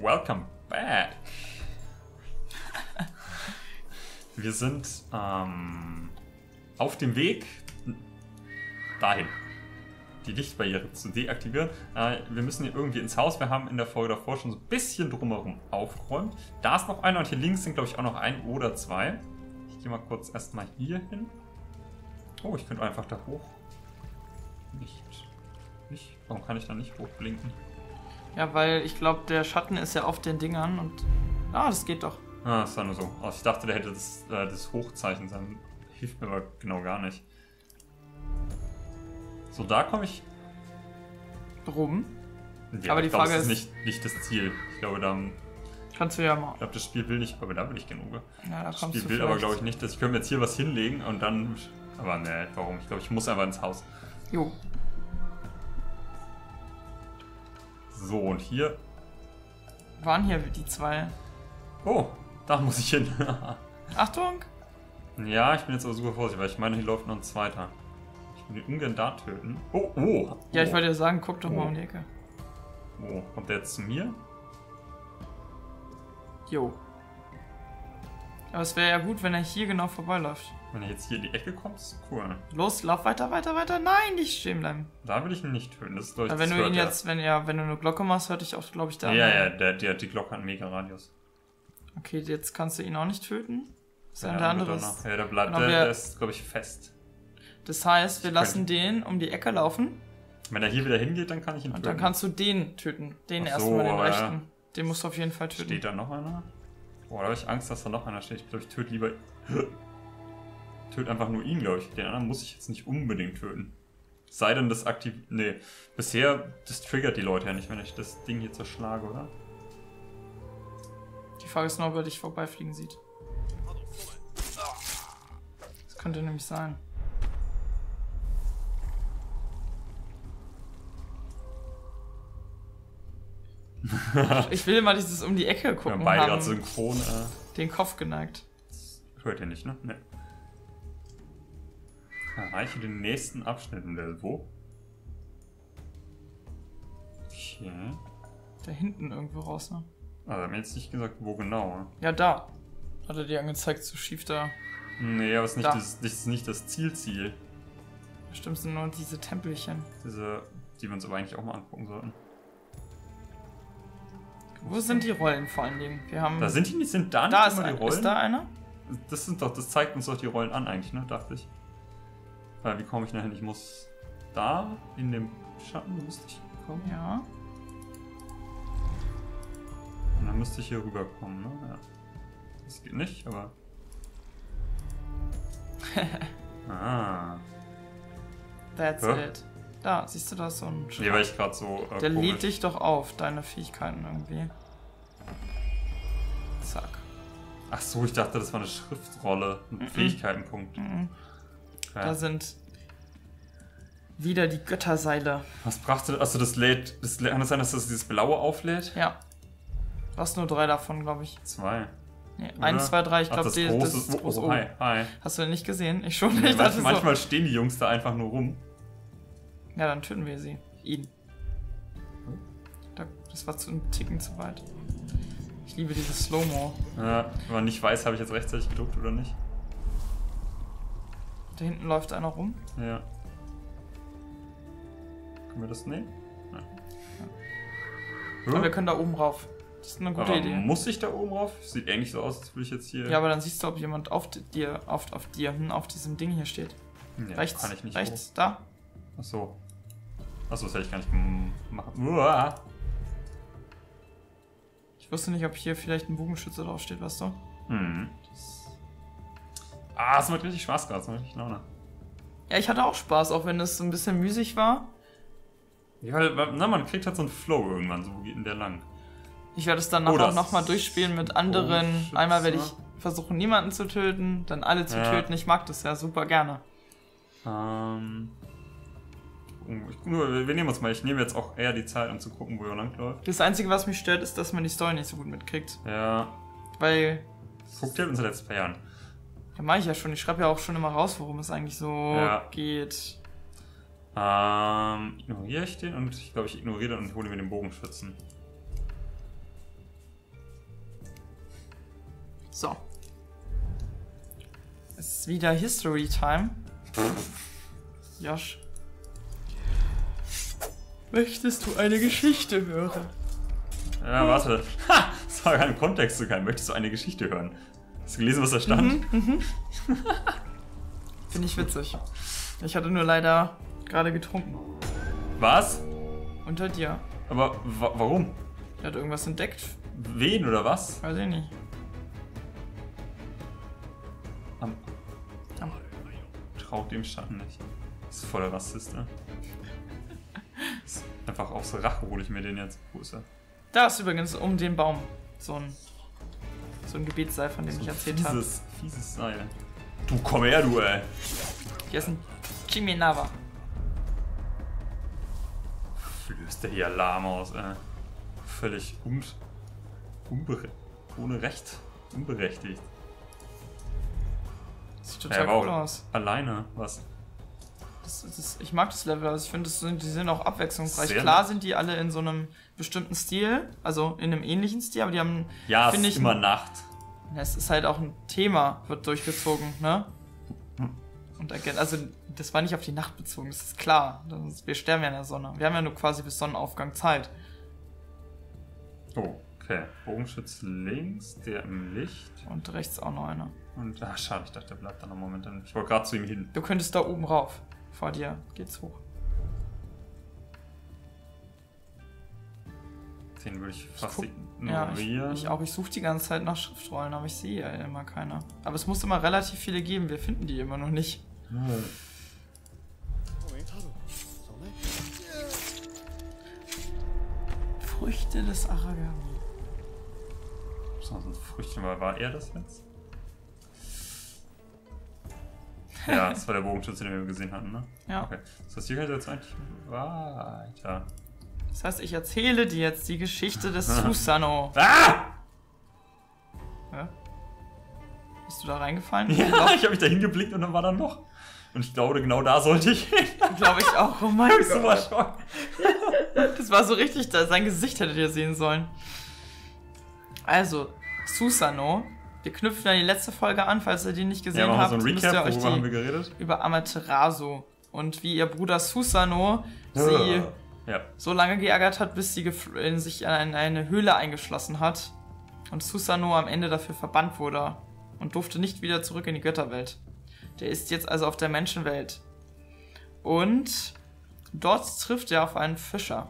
Welcome back. Wir sind ähm, auf dem Weg dahin, die Lichtbarriere zu deaktivieren. Äh, wir müssen hier irgendwie ins Haus. Wir haben in der Folge davor schon so ein bisschen drumherum aufgeräumt. Da ist noch einer und hier links sind, glaube ich, auch noch ein oder zwei. Ich gehe mal kurz erstmal hier hin. Oh, ich könnte einfach da hoch. Nicht. Nicht? Warum kann ich da nicht hochblinken? Ja, weil ich glaube, der Schatten ist ja auf den Dingern und. Ah, das geht doch. Ah, das sah nur so aus. Ich dachte, der hätte das, äh, das Hochzeichen sein. Hilft mir aber genau gar nicht. So, da komme ich. Rum. Ja, Aber die ich glaub, Frage das ist nicht, nicht das Ziel. Ich glaube, da, ich Kannst du ja mal. glaube, das Spiel will nicht, aber da will ich genug. Ja, da Das Spiel will aber, vielleicht. glaube ich, nicht, dass ich könnte mir jetzt hier was hinlegen und dann. Aber ne, warum? Ich glaube, ich muss einfach ins Haus. Jo. So, und hier. Waren hier die zwei. Oh, da muss ich hin. Achtung! ja, ich bin jetzt aber super vorsichtig, weil ich meine, hier läuft noch ein zweiter. Ich will ihn ungern da töten. Oh, oh. Ja, ich oh. wollte ja sagen, guck doch mal Oh. um die Ecke. Oh, kommt der jetzt zu mir? Jo. Aber es wäre ja gut, wenn er hier genau vorbeiläuft. Wenn er jetzt hier in die Ecke kommt, ist cool. Los, lauf weiter, weiter, weiter. Nein, nicht stehen bleiben. Da will ich ihn nicht töten. Das ist, ich, Aber wenn das du ihn er. jetzt, wenn ja, wenn du eine Glocke machst, hört dich auch, glaube ich, da. Ja, ja, der, der, die Glocke hat einen mega Radius. Okay, jetzt kannst du ihn auch nicht töten. Das ist Ja, ein der anderes. noch. Ja, der bleibt, der, der ist, glaube ich, fest. Das heißt, wir Ich lassen den um die Ecke laufen Wenn er hier wieder hingeht, dann kann ich ihn und töten. dann kannst du den töten. Den Ach so, erstmal, den aber ja. rechten. Den musst du auf jeden Fall töten. Steht da noch einer? Boah, da habe ich Angst, dass da noch einer steht. Ich glaube, ich töte lieber. Töte einfach nur ihn, glaube ich. Den anderen muss ich jetzt nicht unbedingt töten. Sei denn, das aktiv. Nee, bisher, das triggert die Leute ja nicht, wenn ich das Ding hier zerschlage, oder? Die Frage ist nur, ob er dich vorbeifliegen sieht. Das könnte nämlich sein. ich will mal dieses um die Ecke Wir gucken. haben beide gerade synchron. Äh, den Kopf geneigt. hört ihr nicht, ne? Ne. Erreiche den nächsten Abschnitt in der wo? Okay. Da hinten irgendwo raus, ne? Also, haben wir jetzt nicht gesagt, wo genau. ne? Ja, da. Hat er dir angezeigt, so schief da. Nee, aber es ist nicht Da. das, das ist nicht das Zielziel. Bestimmt sind nur diese Tempelchen. Diese, die wir uns aber eigentlich auch mal angucken sollten. Wo sind die Rollen vor allen Dingen? Wir haben. Da sind die nicht, sind da nicht da ist, immer die ein, Rollen? ist da einer? Das sind doch, das zeigt uns doch die Rollen an eigentlich, ne? Dachte ich. Weil wie komme ich dahin? Ich muss da in dem Schatten müsste ich kommen. Ja. Und dann müsste ich hier rüberkommen, ne? Ja. Das geht nicht, aber. ah. That's Hä? it. Da, siehst du da so ein Nee, weil ich gerade so. Äh, Der komisch- lädt dich doch auf, deine Fähigkeiten irgendwie. Zack. Ach so, ich dachte, das war eine Schriftrolle. Ein Fähigkeitenpunkt. Mhm. Ja. Da sind wieder die Götterseile. Was brachte. Achso, das lädt. Das, kann das sein, dass das dieses blaue auflädt? Ja. Du hast nur drei davon, glaube ich. Zwei. Nee, Oder? eins, zwei, drei. Ich glaube, das das ist oh, groß oh, hi, hi. Hast du nicht gesehen? Ich schon Nee, nicht. manch, dachte so. manchmal stehen die Jungs da einfach nur rum. Ja, dann töten wir sie. Ihn. Da, das war zu einen Ticken zu weit. Ich liebe dieses Slow-Mo. Ja, wenn man nicht weiß, habe ich jetzt rechtzeitig gedruckt oder nicht. Da hinten läuft einer rum. Ja. Können wir das nehmen? Ja. Aber wir können da oben rauf. Das ist eine gute Aber Idee. muss ich da oben rauf? Sieht eigentlich so aus, als würde ich jetzt hier. Ja, aber dann siehst du, ob jemand auf di- dir, auf, auf dir, hm, auf diesem Ding hier steht. Ja, rechts, Kann ich nicht. rechts, da. Hoch. Achso. Achso, das hätte ich gar nicht gem- machen. Uah. Ich wusste nicht, ob hier vielleicht ein Bogenschütze draufsteht, weißt du? Mhm. Ah, das macht richtig Spaß gerade. Das macht richtig Laune. Ja, ich hatte auch Spaß, auch wenn es so ein bisschen müßig war. Ja, na, man kriegt halt so einen Flow irgendwann. So, wo geht denn der lang? Ich werde es dann Oh, nachher auch das nochmal durchspielen mit anderen. Bogenschütze. Einmal werde ich versuchen, niemanden zu töten, dann alle zu Ja. töten. Ich mag das ja super gerne. Ähm. Ich, nur, wir wir nehmen uns mal. Ich nehme jetzt auch eher die Zeit, um zu gucken, wo er langläuft. Das Einzige, was mich stört, ist, dass man die Story nicht so gut mitkriegt. Ja. Weil, Guckt ihr unser Let's Play an. Ja, mache ich ja schon. Ich schreibe ja auch schon immer raus, worum es eigentlich so Ja. geht. Ähm, ignoriere ich den und ich glaube, ich ignoriere den und hole mir den Bogenschützen. So. Es ist wieder History Time. Josh. Möchtest du eine Geschichte hören? Ja, warte. Ha! Das war im Kontext sogar. Möchtest du eine Geschichte hören? Hast du gelesen, was da stand? Mhm. Finde ich witzig. Ich hatte nur leider gerade getrunken. Was? Unter dir. Aber wa warum? Er hat irgendwas entdeckt. Wen oder was? Weiß ich nicht. Am Am- Traut dem Schatten nicht. Das ist voll der Rassist, ne? Einfach aus Rache hole ich mir den jetzt. Wo ist er? Da ist übrigens um den Baum so ein, so ein Gebetsseil, von dem So ich erzählt habe. fieses, fieses Seil. Du komm her, du ey. Hier ist ein Chiminawa. Flößt der hier Alarm aus, ey. Völlig un unbere ohne Recht. Unberechtigt. Sieht Ja, total aber cool aus. Alleine, was? Das, das, ich mag das Level, also ich finde, die sind auch abwechslungsreich. Sehr Klar sind die alle in so einem bestimmten Stil, also in einem ähnlichen Stil, aber die haben, Ja, es ist ich, immer Nacht. es ist halt auch ein Thema, wird durchgezogen, ne? Und again, also das war nicht auf die Nacht bezogen, das ist klar. Wir sterben ja in der Sonne. Wir haben ja nur quasi bis Sonnenaufgang Zeit. Oh, okay. Bogenschütz links, der im Licht. Und rechts auch noch einer. Und, ach, schade, ich dachte, der bleibt da noch einen Moment. Ich wollte gerade zu ihm hin. Du könntest da oben rauf. Vor dir geht's hoch. Den würde ich fast guck- Ja, ich, ignorieren. ich auch. Ich suche die ganze Zeit nach Schriftrollen, aber ich sehe ja immer keine. Aber es muss immer relativ viele geben. Wir finden die immer noch nicht. Hm. Früchte des Aragami. War, war er das jetzt? Ja, das war der Bogenschütze, den wir gesehen hatten, ne? Ja. Okay. Das heißt, hier geht jetzt eigentlich weiter. Das heißt, ich erzähle dir jetzt die Geschichte des Susano. Ah! Hä? Bist du da reingefallen? Ja, ich habe mich da hingeblickt und dann war da noch. Und ich glaube, genau da sollte ich hin. Glaube ich auch. Oh mein Ich so Gott. erschrocken. Das war so richtig, da, sein Gesicht hättet ihr sehen sollen. Also, Susano. Wir knüpfen an die letzte Folge an, falls ihr die nicht Ja, gesehen wir habt. so ein müsst ihr Recap, euch worüber haben wir die geredet? über Amaterasu und wie ihr Bruder Susano sie Ja. so lange geärgert hat, bis sie in sich in eine Höhle eingeschlossen hat und Susano am Ende dafür verbannt wurde und durfte nicht wieder zurück in die Götterwelt. Der ist jetzt also auf der Menschenwelt. Und dort trifft er auf einen Fischer.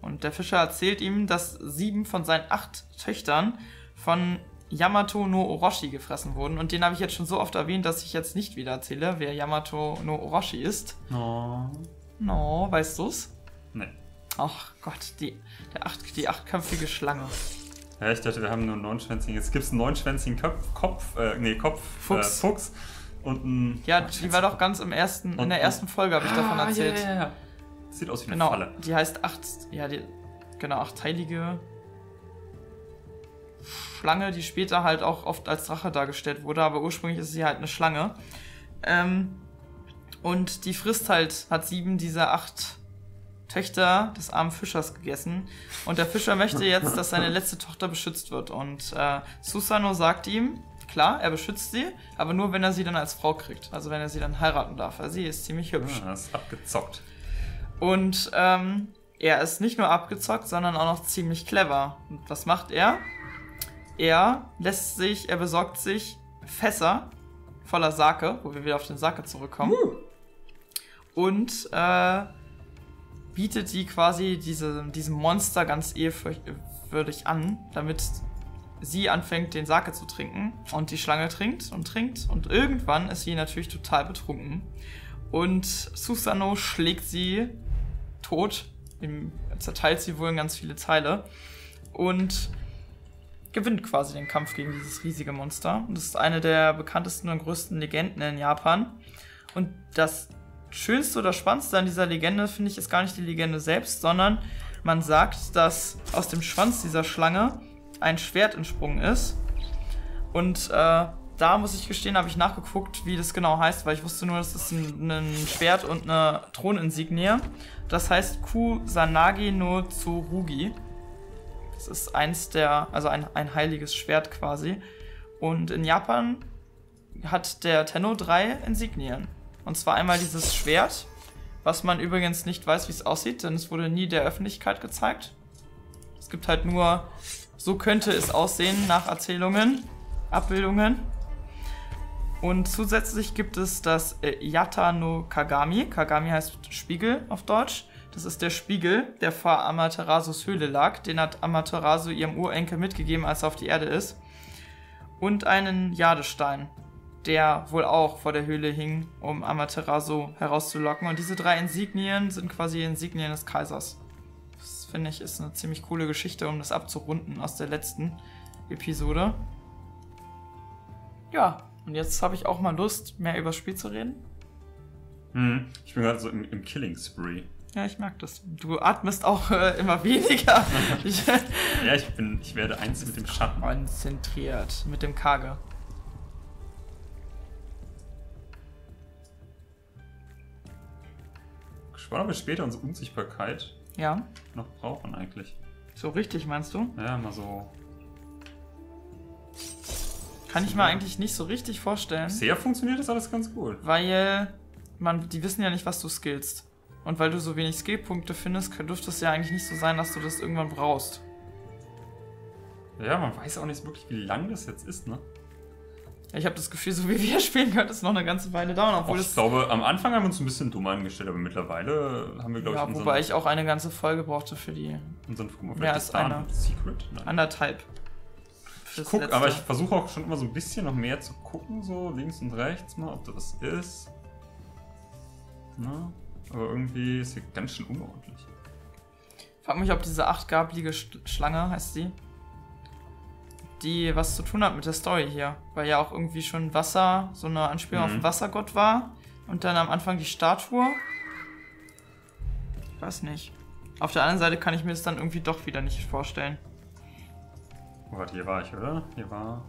Und der Fischer erzählt ihm, dass sieben von seinen acht Töchtern von Yamato no Orochi gefressen wurden. Und den habe ich jetzt schon so oft erwähnt, dass ich jetzt nicht wieder erzähle, wer Yamato no Orochi ist. Oh. No, weißt du's? Nee. Ach Gott, die, der acht, die achtköpfige Schlange. Ja, ich dachte, wir haben nur einen neunschwänzigen. Jetzt gibt es einen neunschwänzigen Kopf, Kopf, äh, nee, Kopf, Fuchs. Äh, Fuchs und ein. Ja, die war doch ganz im ersten, in der ersten Folge habe ich davon Ah, erzählt. Ja, ja, ja. Sieht aus wie eine Genau, Falle. die heißt acht, ja, die, genau, achtteilige Schlange, die später halt auch oft als Drache dargestellt wurde, aber ursprünglich ist sie halt eine Schlange. Ähm, und die frisst halt, hat sieben dieser acht Töchter des armen Fischers gegessen. Und der Fischer möchte jetzt, dass seine letzte Tochter beschützt wird. Und äh, Susano sagt ihm, klar, er beschützt sie, aber nur wenn er sie dann als Frau kriegt. Also wenn er sie dann heiraten darf. Weil sie ist ziemlich hübsch. Ah, das ist abgezockt. Und ähm, er ist nicht nur abgezockt, sondern auch noch ziemlich clever. Und was macht er? Er lässt sich, er besorgt sich Fässer voller Sake, wo wir wieder auf den Sake zurückkommen. Und äh, bietet die quasi diese, diesem Monster ganz ehrwürdig an, damit sie anfängt, den Sake zu trinken. Und die Schlange trinkt und trinkt. Und irgendwann ist sie natürlich total betrunken. Und Susano schlägt sie tot. Im, zerteilt sie wohl in ganz viele Teile. Und gewinnt quasi den Kampf gegen dieses riesige Monster. Und das ist eine der bekanntesten und größten Legenden in Japan. Und das Schönste oder Spannendste an dieser Legende, finde ich, ist gar nicht die Legende selbst, sondern man sagt, dass aus dem Schwanz dieser Schlange ein Schwert entsprungen ist. Und äh, da muss ich gestehen, habe ich nachgeguckt, wie das genau heißt, weil ich wusste nur, das ist ein, ein Schwert und eine Throninsignie. Das heißt Kusanagi no Tsurugi. Das ist eins der, also ein, ein heiliges Schwert quasi. Und in Japan hat der Tenno drei Insignien. Und zwar einmal dieses Schwert, was man übrigens nicht weiß, wie es aussieht, denn es wurde nie der Öffentlichkeit gezeigt. Es gibt halt nur, so könnte es aussehen nach Erzählungen, Abbildungen. Und zusätzlich gibt es das Yata no Kagami. Kagami heißt Spiegel auf Deutsch. Das ist der Spiegel, der vor Amaterasus Höhle lag. Den hat Amaterasu ihrem Urenkel mitgegeben, als er auf die Erde ist. Und einen Jadestein, der wohl auch vor der Höhle hing, um Amaterasu herauszulocken. Und diese drei Insignien sind quasi Insignien des Kaisers. Das finde ich ist eine ziemlich coole Geschichte, um das abzurunden aus der letzten Episode. Ja, und jetzt habe ich auch mal Lust, mehr über das Spiel zu reden. Hm, ich bin gerade so im, im Killing Spree. Ja, ich merke das. Du atmest auch äh, immer weniger. ich, Ja, ich bin, ich werde eins mit dem Schatten. konzentriert mit dem Kage. Gespannt, ob wir später unsere Unsichtbarkeit Ja, noch brauchen eigentlich. so richtig meinst du? Ja, mal so. Kann ich mir eigentlich nicht so richtig vorstellen. Bisher funktioniert das alles ganz gut. Weil man, die wissen ja nicht, was du skillst. Und weil du so wenig Skillpunkte findest, dürfte es ja eigentlich nicht so sein, dass du das irgendwann brauchst. Ja, man weiß auch nicht wirklich, wie lang das jetzt ist, ne? Ich habe das Gefühl, so wie wir spielen, könnte es noch eine ganze Weile dauern, obwohl ich glaube, am Anfang haben wir uns ein bisschen dumm angestellt, aber mittlerweile haben wir, glaube Ja, ich, unseren, wobei ich auch eine ganze Folge brauchte für die unseren Vielleicht Mehr ist als eine. ein Secret. Nein. anderthalb. Fürs Guck, letzte. aber ich versuche auch schon immer so ein bisschen noch mehr zu gucken, so links und rechts mal, ob da was ist. Na, aber irgendwie ist hier ganz schön unordentlich. Frag mich, ob diese achtgablige Sch- Schlange, heißt die, die was zu tun hat mit der Story hier. Weil ja auch irgendwie schon Wasser, so eine Anspielung auf Mhm. den Wassergott war. Und dann am Anfang die Statue. Ich weiß nicht. Auf der anderen Seite kann ich mir das dann irgendwie doch wieder nicht vorstellen. Oh, warte, hier war ich, oder? Hier war.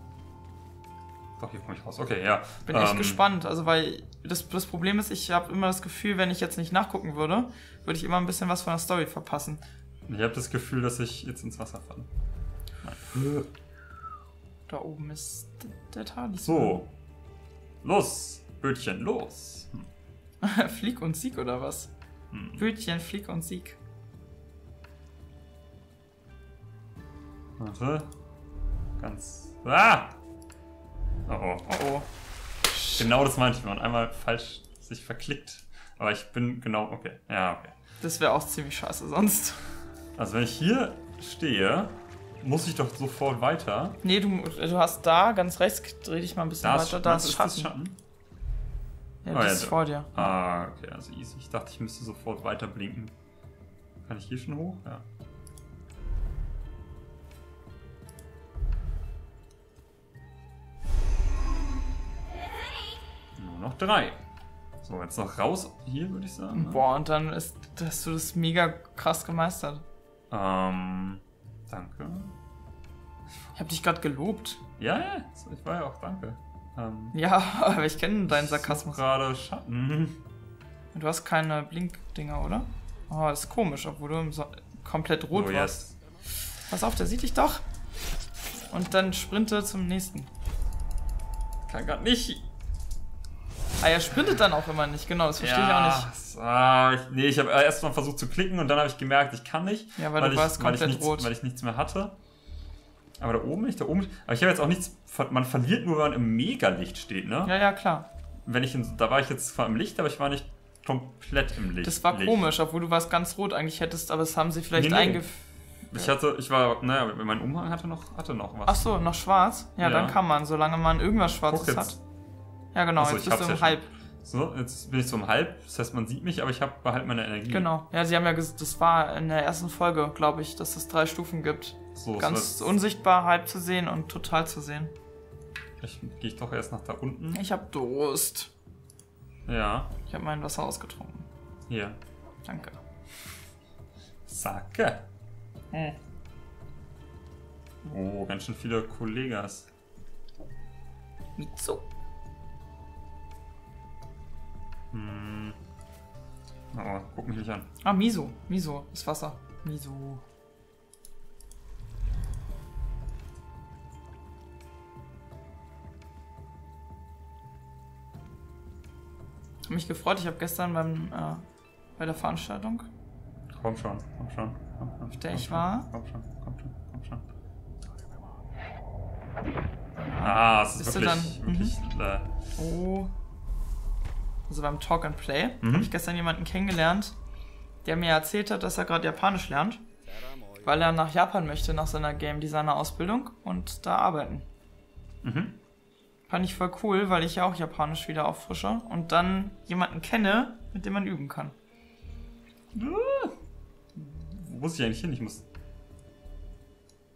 Doch, hier komme ich raus. Okay, ja. Bin echt Ähm, gespannt. Also, weil das, das Problem ist, ich habe immer das Gefühl, wenn ich jetzt nicht nachgucken würde, würde ich immer ein bisschen was von der Story verpassen. Ich habe das Gefühl, dass ich jetzt ins Wasser falle. Nein. Da oben ist der Talisman. So. Los, Bötchen, los. Hm. Flieg und Sieg oder was? Hm. Bötchen, Flieg und Sieg. Warte. Ganz. Ah! Oh oh. Oh oh. Genau das meinte ich, wenn man einmal falsch sich verklickt. Aber ich bin genau. Okay. Ja, okay. Das wäre auch ziemlich scheiße sonst. Also, wenn ich hier stehe, muss ich doch sofort weiter. Nee, du, du hast da ganz rechts, dreh dich mal ein bisschen Da ist, weiter, da ist ist Schatten. das Schatten. Ja, Oh, das ja, ist vor dir. Ah, okay, also easy. Ich dachte, ich müsste sofort weiter blinken. Kann ich hier schon hoch? Ja. Noch drei. So, jetzt noch raus hier, würde ich sagen. Ne? Boah, und dann ist, hast du das mega krass gemeistert. Ähm, danke. Ich habe dich gerade gelobt. Ja, ja, ich war ja auch danke. Ähm, Ja, aber ich kenne deinen Sarkasmus. gerade Schatten. Du hast keine Blinkdinger, oder? Oh, ist komisch, obwohl du so komplett rot Oh, warst. jetzt. Pass auf, der sieht dich doch. Und dann sprinte zum nächsten. Kann grad nicht. Ah, er sprintet dann auch immer nicht, genau, das verstehe ich auch nicht. Ah, ich, nee, ich habe erst mal versucht zu klicken und dann habe ich gemerkt, ich kann nicht. Ja, weil du ich, warst weil ich komplett nichts, rot. Weil ich nichts mehr hatte. Aber da oben nicht, da oben. Aber ich habe jetzt auch nichts. Man verliert nur, wenn man im Megalicht steht, ne? Ja, ja, klar. Wenn ich in, da war ich jetzt zwar im Licht, aber ich war nicht komplett im Licht. Das war Licht. komisch, obwohl du warst ganz rot eigentlich hättest, aber das haben sie vielleicht Nee, nee. eingef... Ich hatte, ich war, naja, mein Umhang hatte noch, hatte noch was. Ach so, noch schwarz? Ja, Ja. dann kann man, solange man irgendwas Guck Schwarzes jetzt. hat. Ja, genau, Ach so, jetzt ich bist du im ja Halb. So, jetzt bin ich so um halb. Das heißt, man sieht mich, aber ich habe behalten meine Energie. Genau. Ja, sie haben ja gesagt, das war in der ersten Folge, glaube ich, dass es drei Stufen gibt. So, Ganz so unsichtbar, halb zu sehen und total zu sehen. Vielleicht gehe ich doch erst nach da unten. Ich habe Durst. Ja, Ich habe mein Wasser ausgetrunken. hier. Danke. Sake. Hm. Oh, ganz schön viele Kollegas. Mitsu. Hm. Aber guck mich nicht an. Ah, Miso. Miso ist Wasser. Miso. Hab mich gefreut. Ich habe gestern beim, äh, bei der Veranstaltung. Komm schon, komm schon. Komm, schon auf der komm ich schon, war. Komm schon, komm schon, komm schon. Ah, es ist, ist wirklich, dann, wirklich mhm. Äh, oh also beim Talk and Play, Mhm. habe ich gestern jemanden kennengelernt, der mir erzählt hat, dass er gerade Japanisch lernt, weil er nach Japan möchte nach seiner Game Designer Ausbildung und da arbeiten. Mhm. Fand ich voll cool, weil ich ja auch Japanisch wieder auffrische und dann jemanden kenne, mit dem man üben kann. Wo muss ich eigentlich hin? Ich muss.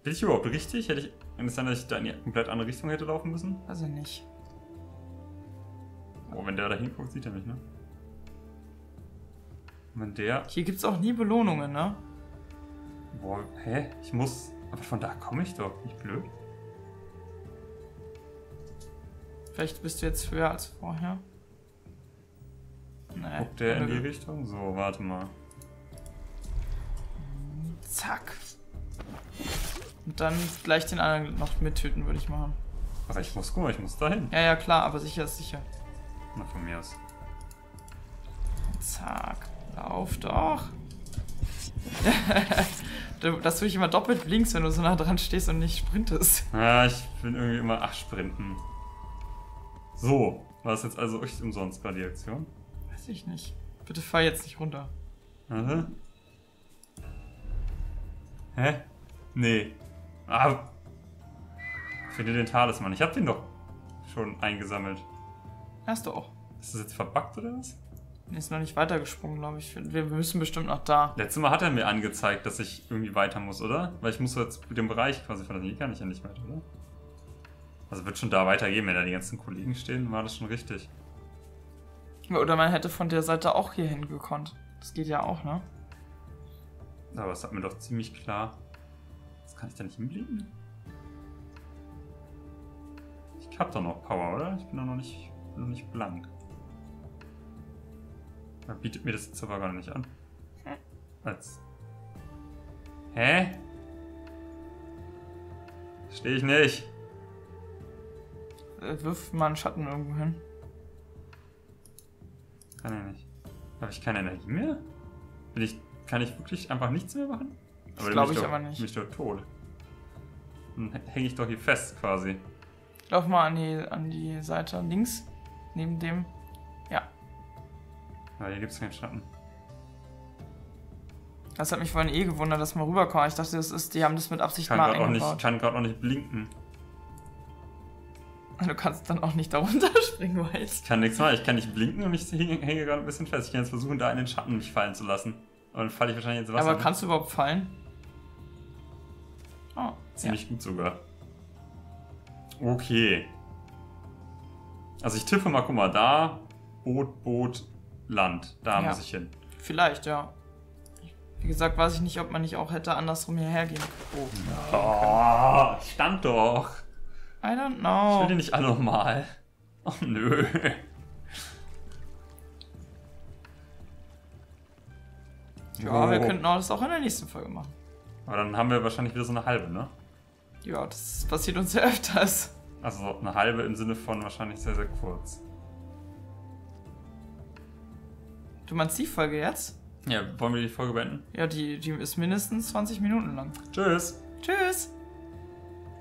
Bin ich überhaupt richtig? Hätte ich. Kann es sein, dass ich da in die komplett andere Richtung hätte laufen müssen? Ich nicht. Oh, wenn der da hinguckt, sieht er mich, ne? Und wenn der. Hier gibt's auch nie Belohnungen, ne? Boah, hä? Ich muss. Aber von da komme ich doch. Nicht blöd. Vielleicht bist du jetzt höher als vorher. Nee. Guckt der in die. Richtung? So, warte mal. Zack. Und dann gleich den anderen noch mittöten, würde ich machen. Aber ich muss, guck mal, ich muss da hin. Ja, ja, klar, aber sicher ist sicher. Na, von mir aus. Zack. Lauf doch. Das tue ich immer doppelt links, wenn du so nah dran stehst und nicht sprintest. Ja, ich bin irgendwie immer. Ach, sprinten. So, war das jetzt also echt umsonst bei die Aktion? Weiß ich nicht. Bitte fall jetzt nicht runter. Warte. Hä? Nee. Ah. Finde den Talisman. Ich hab den doch schon eingesammelt. Hast du auch. Ist das jetzt verbuggt oder was? Nee, Ist noch nicht weitergesprungen, glaube ich. Wir müssen bestimmt noch da. Letztes Mal hat er mir angezeigt, dass ich irgendwie weiter muss, oder? Weil ich muss jetzt mit dem Bereich quasi verlassen. Hier kann ich ja nicht weiter, oder? Also wird schon da weitergehen, wenn da die ganzen Kollegen stehen, war das schon richtig. Oder man hätte von der Seite auch hier hingekonnt. Das geht ja auch, ne? Aber es hat mir doch ziemlich klar. Das kann ich da nicht hinblicken? Ich hab doch noch Power, oder? Ich bin doch noch nicht, noch nicht blank. Er bietet mir das jetzt aber gar nicht an. Als. Hä? Verstehe ich nicht. Äh, Wirf mal einen Schatten irgendwo hin. Kann er nicht. Habe ich keine Energie mehr? Bin ich, kann ich wirklich einfach nichts mehr machen? Das dann glaub bin ich doch, aber nicht. Bin ich doch tot. Dann hänge ich doch hier fest quasi. Lauf mal an die, an die Seite links. Neben dem. Ja. Aber hier gibt es keinen Schatten. Das hat mich vorhin eh gewundert, dass man rüberkommt. Ich dachte, das ist, die haben das mit Absicht Kann mal nicht, eingebaut. kann gerade auch nicht blinken. Du kannst dann auch nicht darunter springen, weißt Ich kann nichts machen. Ich kann nicht blinken und ich hänge, hänge gerade ein bisschen fest. Ich kann jetzt versuchen, da in den Schatten mich fallen zu lassen. Und dann falle ich wahrscheinlich ins Wasser. Aber kannst du überhaupt fallen? Oh, ja. Ziemlich gut sogar. Okay. Also ich tippe mal, guck mal, da, Boot, Boot, Land. Da Ja. muss ich hin. Vielleicht, ja. Wie gesagt, weiß ich nicht, ob man nicht auch hätte andersrum hierher gehen können. Oh. Oh, stand doch. I don't Ich will know. den nicht alle nochmal. Oh nö. Ja, wir Oh. könnten auch das auch in der nächsten Folge machen. Aber dann haben wir wahrscheinlich wieder so eine halbe, ne? Ja, das passiert uns ja öfters. Also eine halbe im Sinne von wahrscheinlich sehr, sehr kurz. Du meinst die Folge jetzt? Ja, wollen wir die Folge beenden? Ja, die, die ist mindestens 20 Minuten lang. Tschüss. Tschüss!